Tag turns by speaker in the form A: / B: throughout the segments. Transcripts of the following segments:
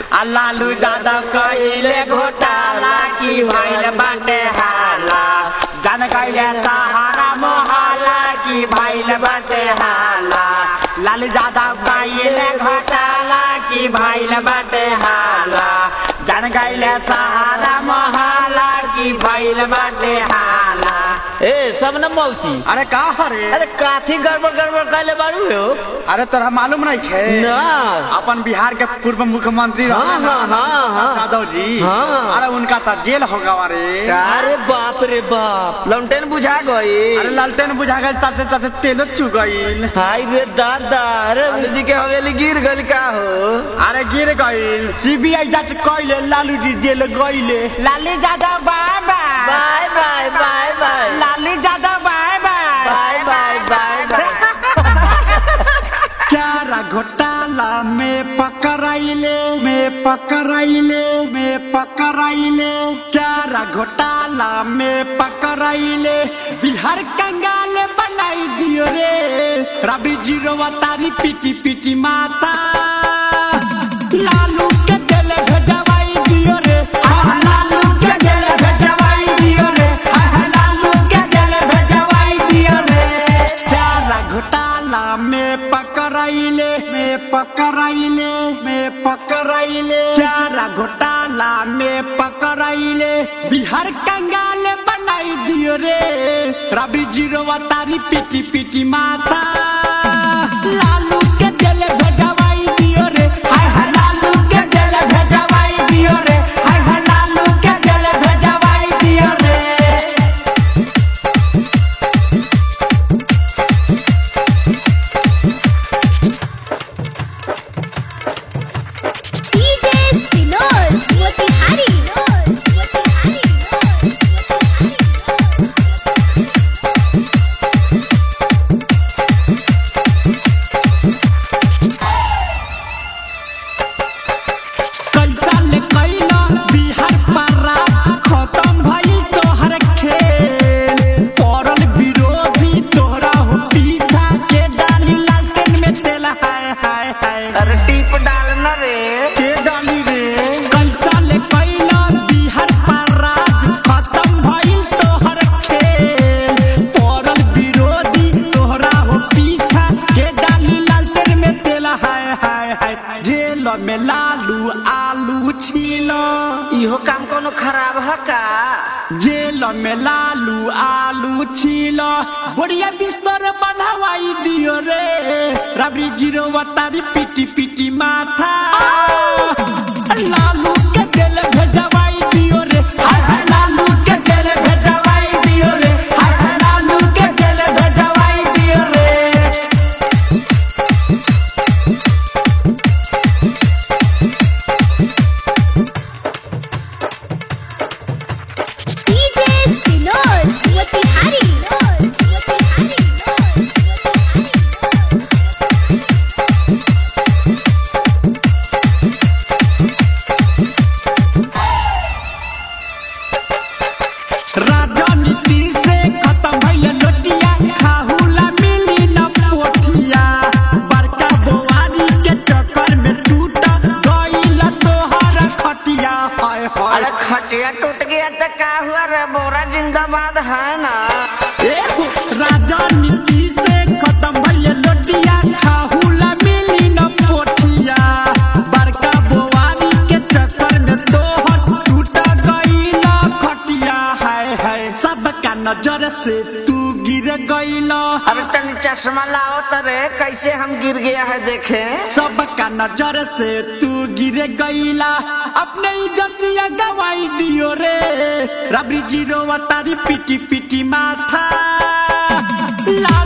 A: लालू यादव कइले घोटाला की भइल बाटे हाला। जान गइले सहारा मोहाला की भइल बाटे हाला। लालू यादव कइले घोटाला की भइल बाटे हाला। जान गइले सहारा मोहाला की भइल बाटे हाला।
B: ए सब न मौसी।
C: अरे का हरे?
B: अरे काथी गड़बड़ गड़बड़ कैले बारू हो
C: अरे तोरा मालूम नहीं है
B: ना।
C: अपन बिहार के पूर्व मुख्यमंत्री
B: हाँ,
C: रहले ना,
B: हाँ, हाँ, हाँ।
C: यादव जी
B: हाँ।
C: अरे उनका तो जेल हो गवा रे
B: अरे बाप रे बाप। लौंटेन बुझा गई
C: अरे लालटेन बुझा गए ताते ताते तेलो चु गईल।
B: हाय रे दादा अरे जी के हवेली गिर गल का हो?
C: अरे गिर गईल। सीबीआई जाँच कइले लालू जी जेल गइले।
A: Lalu Yadav bye bye
B: bye bye bye bye
A: Lalu Yadav bye bye
B: bye bye bye bye
C: चारा घोटाला में पकड़ाइले में पकड़ाइले में पकड़ाइले। चारा घोटाला में पकड़ाइले बिहार कंगाल बनाई दियो रे। रवि ज़ीरो तारी पीटी पीटी माता। लालू में पकड़ाइले में पकड़ाइले। चारा घोटाला में पकड़ाइले। बिहार कंगाल बनाई दियो रे। रवि ज़ीरो तारी पीटी पीटी माता। लालू आलू छीलो
B: इहो काम कोनो खराब है का
C: जेल में लालू आलू छीलो बढ़िया बिस्तर बनवाई दियो रे रबड़ी ज़ीरो तारी पीटी पीटी खटिया
B: टूट गया तो क्या हुआ रे बोरा जिंदाबाद है ना।
C: राजा राजनीति से खत्म बड़का के चक्कर सबका नज़र से तू गिर अब
B: अरे तनी चश्मा लाओ तरे कैसे हम गिर गया है देखे?
C: सबका नज़र से तू गिरे गईला। अपने इज्जतिया गवाई दियो रे। रबरी ज़ीरो तारी पीटी पीटी माथा। लालू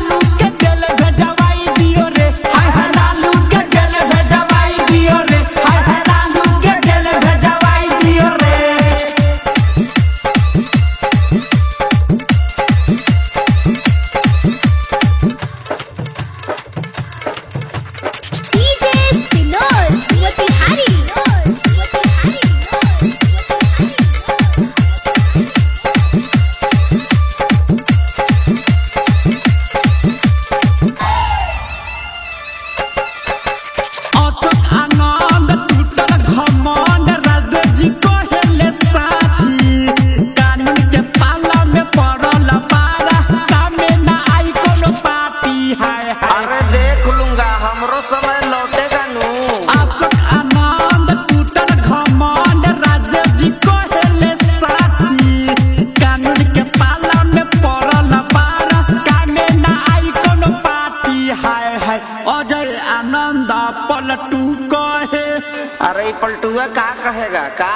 B: पलटुआ का कहेगा, का?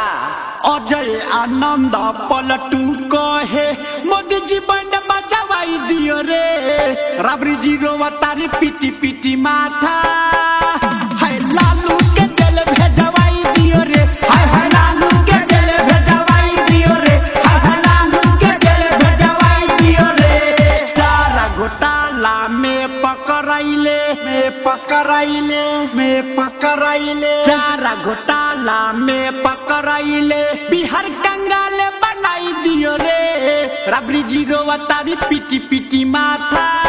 C: अजय आनंद पलटू कहे मोदी जी बंड बजावाई दियो रे। राबरी जी रो तारी पीटी पीटी माथा। पकड़ाइले में पकड़ाइले में पकड़ाइले चारा घोटाला में पकड़ाइले बिहार कंगाल बनाई दियो रे। राबरी ज़ीरो पिटी पिटी माथा।